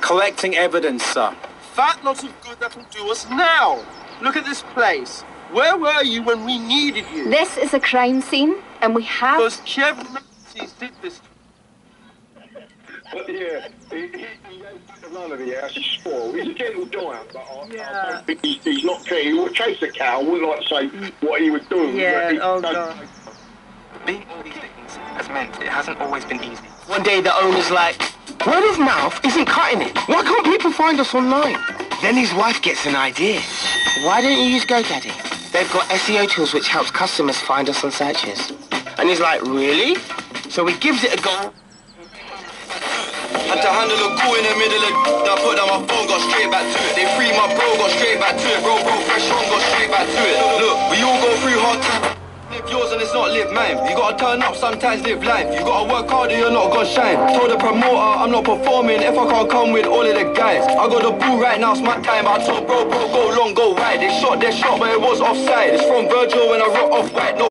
collecting evidence, sir. That lot of good that'll do us now. Look at this place. Where were you when we needed you? This is a crime scene, and we have. Those Kiev Nazis did this. But yeah, he, he, he ain't the run of the house. He's spoiled. He's a gentle giant, but I, I Yeah. don't think he's, he's not fair. He would chase a cow. I wouldn't like to say what he was doing. Yeah, he oh, don't- God. Being all these things has meant it hasn't always been easy. One day the owner's like, word of mouth isn't cutting it. Why can't people find us online? Then his wife gets an idea. Why don't you use GoDaddy? They've got SEO tools which helps customers find us on searches. And he's like, really? So he gives it a go. Had to handle a call in the middle of I put down my phone, got straight back to it. They free my bro, got straight back to it. Bro, bro, fresh on, got straight back to it. Look, we all go through hard times. Live yours and it's not live mine. You gotta turn up, sometimes live life. You gotta work hard or you're not gonna shine. Told the promoter I'm not performing if I can't come with all of the guys. I got the ball right now, it's my time. I told bro, bro, go long, go wide. They shot their shot, but it was offside. It's from Virgil when I rock off white. No